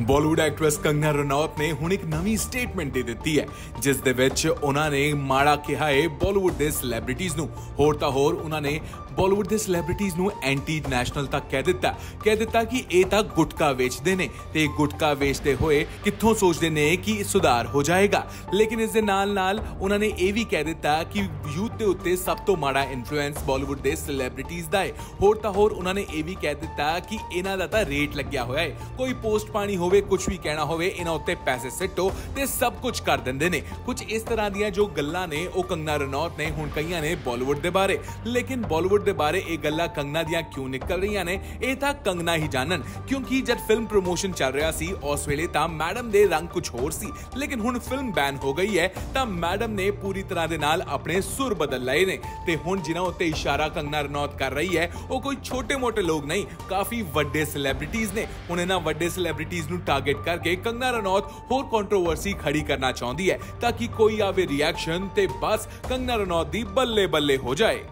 Bollywood actress Kangana Ranaut ਨੇ ਹੁਣ ਇੱਕ ਨਵੀਂ ਸਟੇਟਮੈਂਟ ਦੇ ਦਿੱਤੀ ਹੈ, ਜਿਸ ਦੇ ਵਿੱਚ ਉਹਨਾਂ ਨੇ ਮਾੜਾ ਕਿਹਾ ਹੈ ਬਾਲੀਵੁੱਡ ਦੇ ਸੈਲੀਬ੍ਰਿਟੀਜ਼ ਨੂੰ। ਹੋਰ ਤਾਂ ਹੋਰ ਉਹਨਾਂ ਨੇ ਬਾਲੀਵੁੱਡ ਦੇ ਸੈਲੀਬ੍ਰਿਟੀਜ਼ ਨੂੰ ਐਂਟੀ ਨੈਸ਼ਨਲ ਤੱਕ ਕਹਿ ਦਿੱਤਾ। ਕਹਿ ਦਿੱਤਾ ਕਿ ਇਹ ਤਾਂ ਗੁਟਕਾ ਵੇਚਦੇ ਨੇ ਤੇ ਗੁਟਕਾ ਵੇਚਦੇ ਹੋਏ ਕਿੱਥੋਂ ਸੋਚਦੇ ਨੇ ਕਿ ਸੁਧਾਰ ਹੋ ਜਾਏਗਾ। ਲੇਕਿਨ ਇਸ ਦੇ ਨਾਲ ਨਾਲ ਉਹਨਾਂ ਨੇ ਇਹ ਵੀ ਕਹਿ ਦਿੱਤਾ ਕਿ ਯੂਥ ਦੇ ਉੱਤੇ ਸਭ ਤੋਂ ਮਾੜਾ ਇਨਫਲੂਐਂਸ ਬਾਲੀਵੁੱਡ ਦੇ ਸੈਲੀਬ੍ਰਿਟੀਜ਼ ਦਾ ਹੈ। ਹੋਰ ਤਾਂ ਹੋਰ ਉਹਨਾਂ ਨੇ ਇਹ ਵੀ ਕਹਿ ਦਿੱਤਾ ਕਿ ਇਹਨਾਂ ਦਾ ਤਾਂ ਰੇਟ ਲੱਗਿਆ ਹੋਇਆ ਹੈ। ਕੋਈ ਪੋਸਟ ਪਾਣੀ ਹੋ ਹੋਵੇ ਕੁਝ ਵੀ ਕਹਿਣਾ ਹੋਵੇ, ਇਹਨਾਂ ਉੱਤੇ ਪੈਸੇ ਸਿੱਟੋ ਤੇ ਸਭ ਕੁਝ ਕਰ ਦਿੰਦੇ ਨੇ। ਕੁਝ ਇਸ ਤਰ੍ਹਾਂ ਦੀਆਂ ਜੋ ਗੱਲਾਂ ਨੇ, ਉਹ ਕੰਗਨਾ ਰਣੌਤ ਨੇ, ਹੁਣ ਕਹੀਆਂ ਨੇ ਬਾਲੀਵੁੱਡ ਦੇ ਬਾਰੇ। ਲੇਕਿਨ ਬਾਲੀਵੁੱਡ ਦੇ ਬਾਰੇ ਇਹ ਗੱਲਾਂ ਕੰਗਨਾ ਦੀਆਂ ਕਿਉਂ ਨਿਕਲ ਰਹੀਆਂ ਨੇ, ਇਹ ਤਾਂ ਕੰਗਨਾ ਹੀ ਜਾਣਨ। ਕਿਉਂਕਿ ਜਦ ਫਿਲਮ ਪ੍ਰੋਮੋਸ਼ਨ ਚੱਲ ਰਿਹਾ ਸੀ, ਉਸ ਵੇਲੇ ਤਾਂ ਮੈਡਮ ਦੇ ਰੰਗ ਕੁਝ ਹੋਰ ਸੀ। ਲੇਕਿਨ ਹੁਣ ਫਿਲਮ ਬੈਨ ਹੋ ਗਈ ਹੈ, ਤਾਂ ਮੈਡਮ ਨੇ ਪੂਰੀ ਤਰ੍ਹਾਂ ਦੇ ਨਾਲ ਆਪਣੇ ਸੁਰ ਬਦਲ ਲਏ ਨੇ। ਤੇ ਹੁਣ ਜਿਨ੍ਹਾਂ ਉੱਤੇ ਇਸ਼ਾਰਾ ਕੰਗਨਾ ਰਣੌਤ ਕਰ ਰਹੀ ਹੈ, ਉਹ ਕੋਈ ਛੋਟੇ-ਮੋਟੇ ਲੋਕ ਨਹੀਂ, ਕਾਫੀ ਵੱਡੇ ਸੈਲੀਬ੍ਰਿਟੀਜ਼ ਨੇ। ਹੁਣ ਇਹਨਾਂ ਵੱਡੇ ਸੈਲੀਬ੍ਰਿਟੀਜ਼ ਨੂੰ ਟਾਰਗੇਟ ਕਰਕੇ ਕੰਗਨਾ ਰਣੌਤ ਹੋਰ ਕੰਟਰੋਵਰਸੀ ਖੜੀ ਕਰਨਾ ਚਾਹੁੰਦੀ ਹੈ ਤਾਂ ਕਿ ਕੋਈ ਆਵੇ ਰਿਐਕਸ਼ਨ ਤੇ ਬਸ ਕੰਗਨਾ ਰਣੌਤ ਦੀ ਬੱਲੇ ਬੱਲੇ ਹੋ ਜਾਏ।